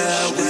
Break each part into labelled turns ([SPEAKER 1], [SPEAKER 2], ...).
[SPEAKER 1] Yeah. we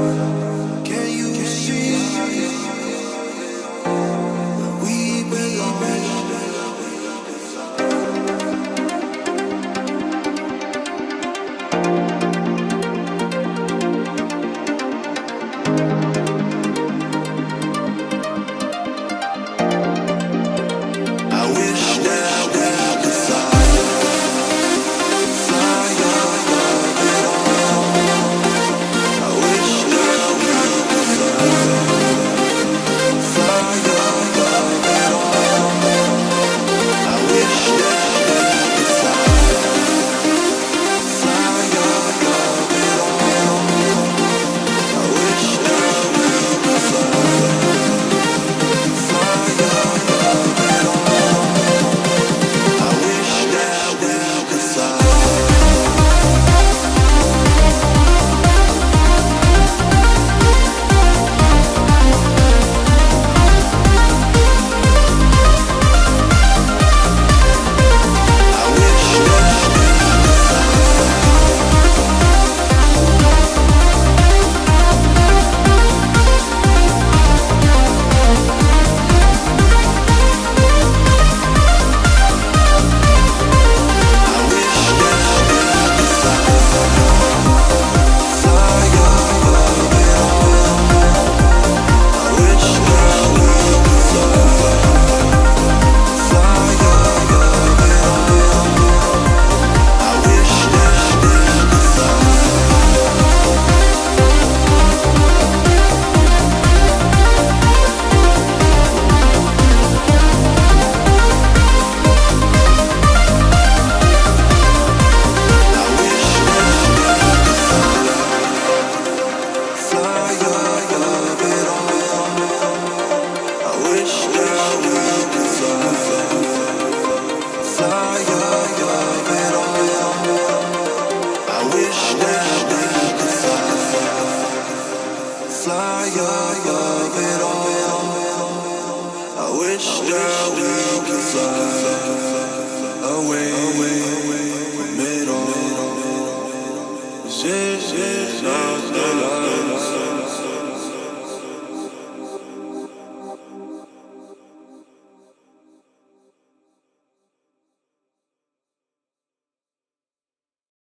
[SPEAKER 1] Oh, we could